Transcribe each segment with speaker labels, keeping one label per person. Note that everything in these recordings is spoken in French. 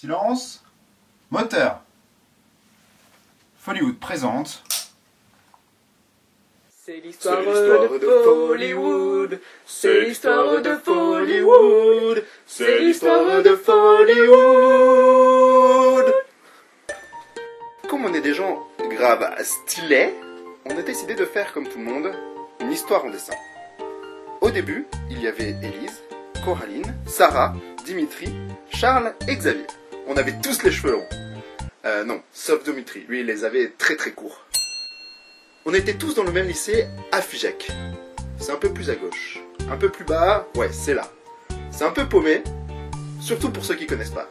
Speaker 1: Silence. Moteur. Follywood présente.
Speaker 2: C'est l'histoire de Follywood, c'est l'histoire de Follywood, c'est l'histoire de Follywood.
Speaker 3: Comme on est des gens graves stylés, on a décidé de faire comme tout le monde une histoire en dessin. Au début, il y avait Élise, Coraline, Sarah, Dimitri, Charles et Xavier. On avait tous les cheveux longs. Euh, non, sauf Dimitri, lui il les avait très très courts. On était tous dans le même lycée à Figeac. C'est un peu plus à gauche. Un peu plus bas, ouais, c'est là. C'est un peu paumé, surtout pour ceux qui connaissent pas.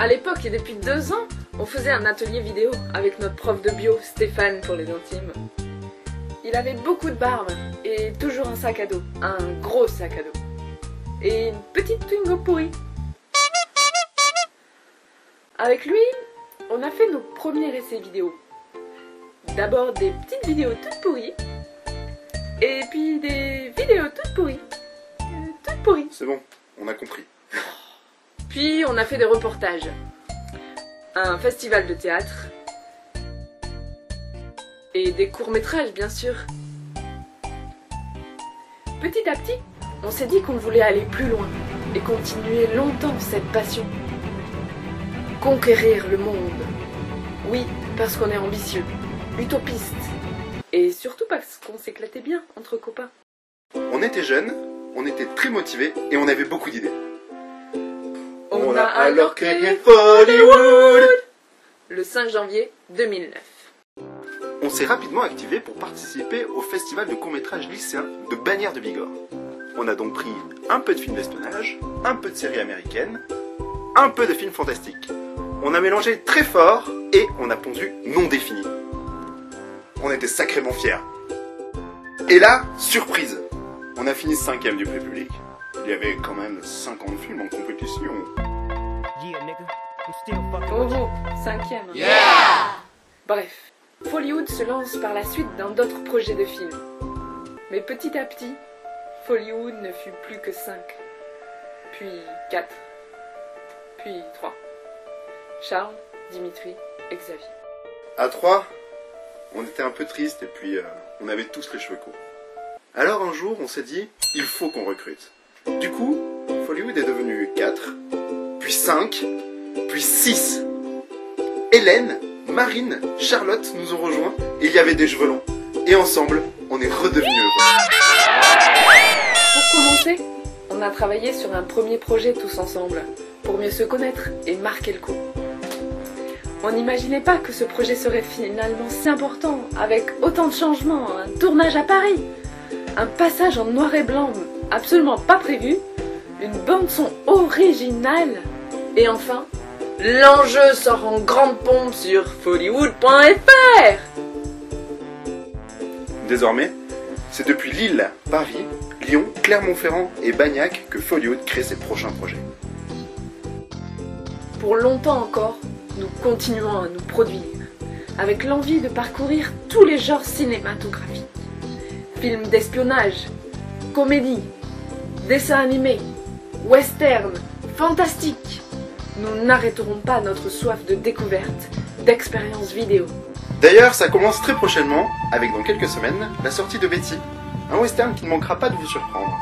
Speaker 2: À l'époque et depuis deux ans, on faisait un atelier vidéo avec notre prof de bio, Stéphane pour les intimes. Il avait beaucoup de barbe et toujours un sac à dos, un gros sac à dos. Et une petite Twingo pourrie. Avec lui, on a fait nos premiers essais vidéo. D'abord des petites vidéos toutes pourries, et puis des vidéos toutes pourries. Euh, toutes pourries.
Speaker 3: C'est bon, on a compris.
Speaker 2: Puis on a fait des reportages. Un festival de théâtre. Et des courts-métrages, bien sûr. Petit à petit, on s'est dit qu'on voulait aller plus loin et continuer longtemps cette passion. Conquérir le monde. Oui, parce qu'on est ambitieux, utopiste. Et surtout parce qu'on s'éclatait bien entre copains.
Speaker 3: On était jeunes, on était très motivés et on avait beaucoup d'idées.
Speaker 2: On a alors créé Hollywood le 5 janvier 2009.
Speaker 3: On s'est rapidement activé pour participer au festival de court-métrage lycéen de Bagnères de Bigorre. On a donc pris un peu de films d'espionnage, un peu de séries américaines, un peu de films fantastiques. On a mélangé très fort et on a pondu non défini. On était sacrément fiers. Et là, surprise, on a fini cinquième du prix public. Il y avait quand même 50 films en compétition.
Speaker 4: Yeah,
Speaker 2: Oh, oh, cinquième. Bref, Follywood se lance par la suite dans d'autres projets de films. Mais petit à petit, Follywood ne fut plus que 5. Puis 4. Puis 3. Charles, Dimitri et Xavier.
Speaker 3: À 3, on était un peu triste et puis euh, on avait tous les cheveux courts. Alors un jour, on s'est dit, il faut qu'on recrute. Du coup, Follywood est devenu 4, puis 5, puis 6. Hélène, Marine, Charlotte nous ont rejoints et il y avait des cheveux longs. Et ensemble, on est redevenus heureux.
Speaker 2: Pour commencer, on a travaillé sur un premier projet tous ensemble, pour mieux se connaître et marquer le coup. On n'imaginait pas que ce projet serait finalement si important, avec autant de changements, un tournage à Paris, un passage en noir et blanc absolument pas prévu, une bande son originale, et enfin, l'enjeu sort en grande pompe sur Follywood.fr
Speaker 3: Désormais, c'est depuis Lille, Paris, Lyon, Clermont-Ferrand et Bagnac que Follywood crée ses prochains projets.
Speaker 2: Pour longtemps encore, nous continuons à nous produire, avec l'envie de parcourir tous les genres cinématographiques. Films d'espionnage, comédie, dessins animés, western, fantastique. Nous n'arrêterons pas notre soif de découverte, d'expérience vidéo.
Speaker 3: D'ailleurs, ça commence très prochainement, avec dans quelques semaines, la sortie de Betty, un western qui ne manquera pas de vous surprendre.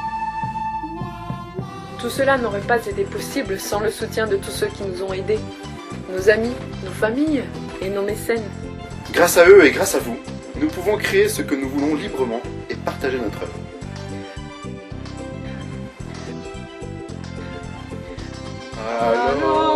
Speaker 2: Tout cela n'aurait pas été possible sans le soutien de tous ceux qui nous ont aidés, nos amis, nos familles et nos mécènes.
Speaker 3: Grâce à eux et grâce à vous, nous pouvons créer ce que nous voulons librement et partager notre œuvre.
Speaker 2: Alors